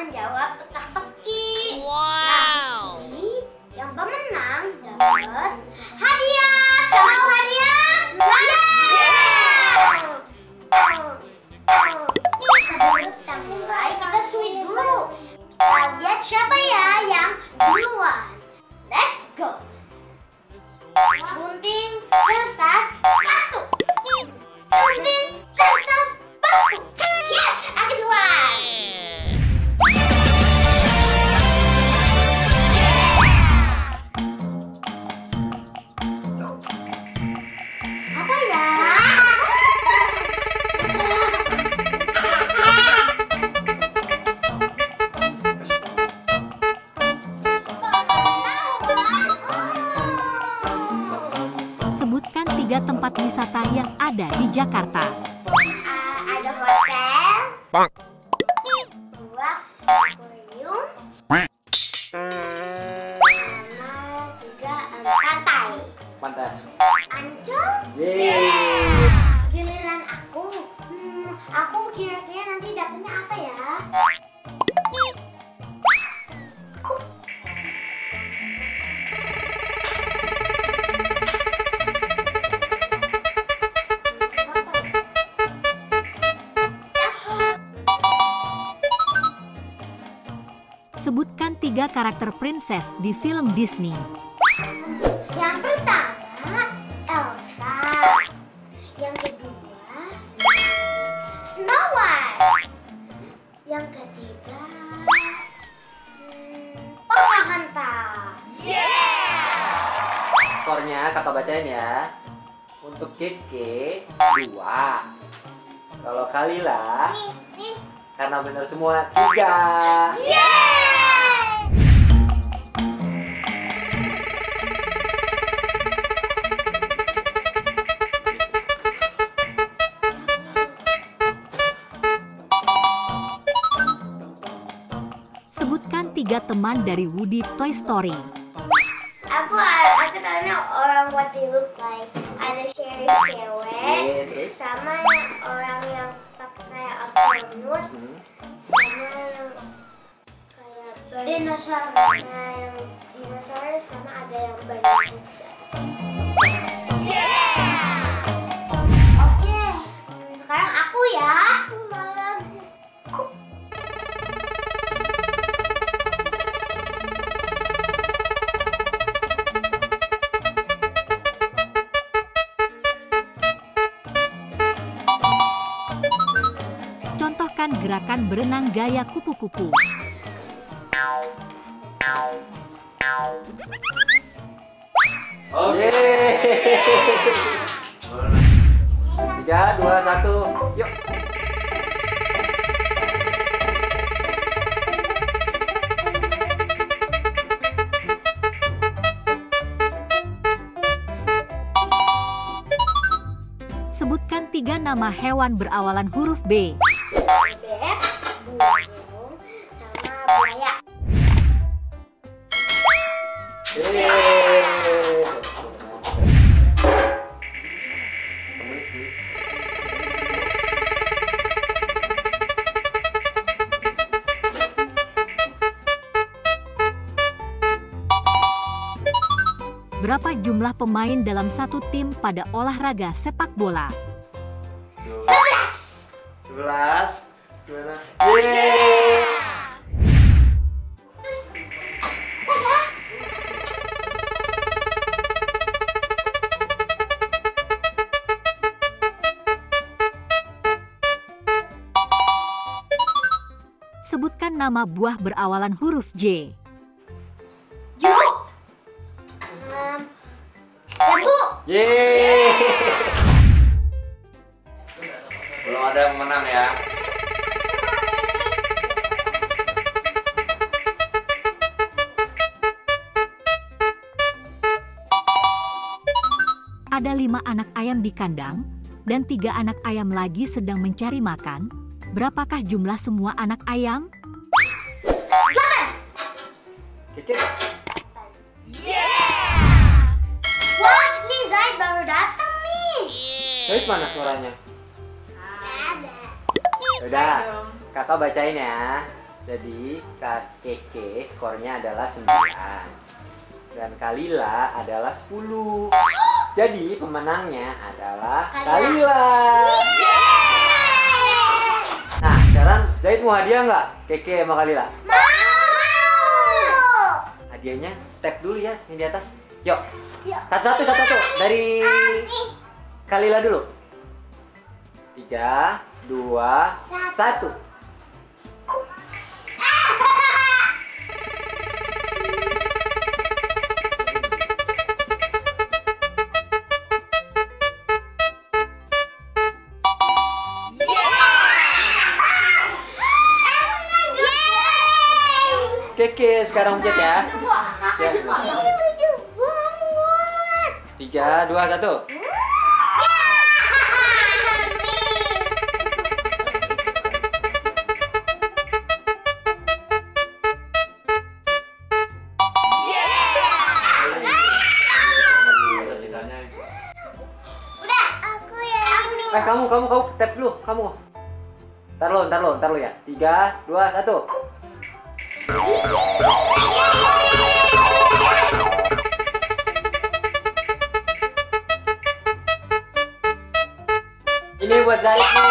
and yellow. Jakarta. Sebutkan tiga karakter princess di film Disney. Yang pertama Elsa. Yang kedua Snow White. Yang ketiga hmm, Pocahontas. Skornya kakak bacain ya. Untuk Keke dua. Kalau Kalila karena benar semua tiga. Yeay! Teman dari Woody Toy Story. Aku aku tahunya orang what they look like. Ada Sherry cewek, Iya, sama orang yang pakai kayak astronot, Hmm. sama yang kayak dinosaurus. Yang dinosaurus sama ada yang banyak gerakan berenang gaya kupu-kupu. Yeay. Tiga, dua, satu, yuk. Sebutkan tiga nama hewan berawalan huruf B. Berapa jumlah pemain dalam satu tim pada olahraga sepak bola? 11 11 Gimana? Yeay. Sebutkan nama buah berawalan huruf J. Jeruk. Um, jambu. Yeay. Belum ada yang menang ya. Ada lima anak ayam di kandang, dan tiga anak ayam lagi sedang mencari makan. Berapakah jumlah semua anak ayam? Kikir. Wah, nih Zaid baru datang nih. Wait mana suaranya? Ada. Udah, kakak bacain ya. Jadi Kak Keke skornya adalah 9 dan Kalila adalah 10. Jadi pemenangnya adalah Kalila. Nah, sekarang Zaid mau hadiah nggak? Keke sama Kalila? Mau. Hadiahnya tap dulu ya yang di atas. Yuk, satu-satu, satu-satu. Dari. Kalila dulu. Tiga, dua, Satu. Keke sekarang pencet ya. Ya. Tiga, dua, satu. Eh kamu, kamu, kamu tap dulu, kamu. Ntar lo, ntar lo, ntar lo ya. Tiga, dua, satu. Ini buat Zaid nih.